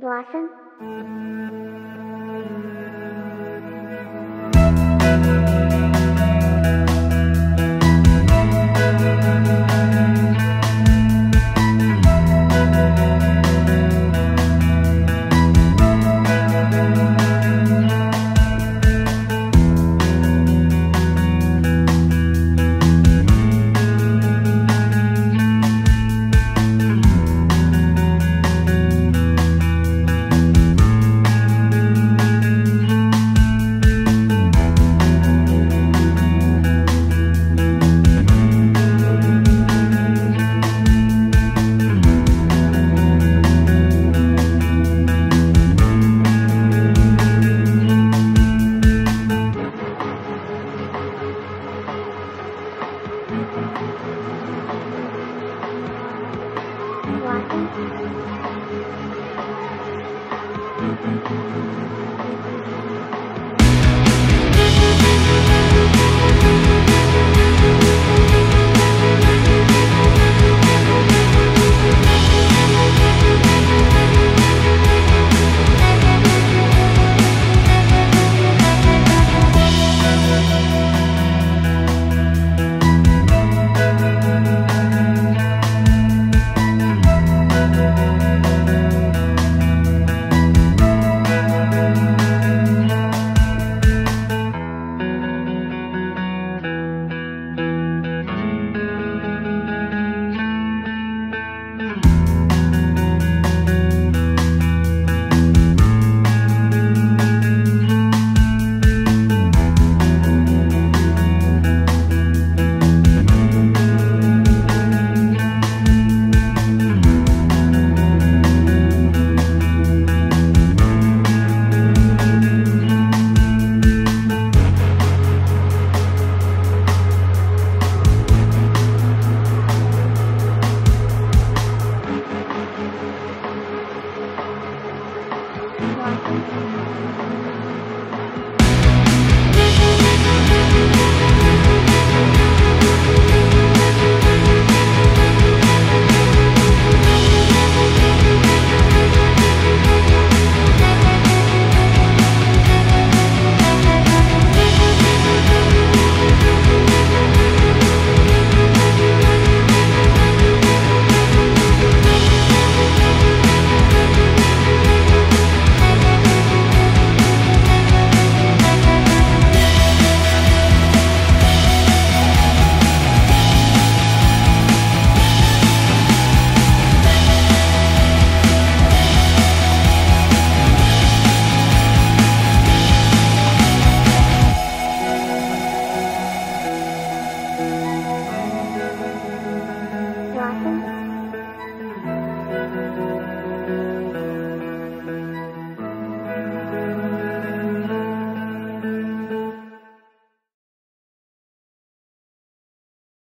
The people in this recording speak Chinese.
Blossom? Blossom.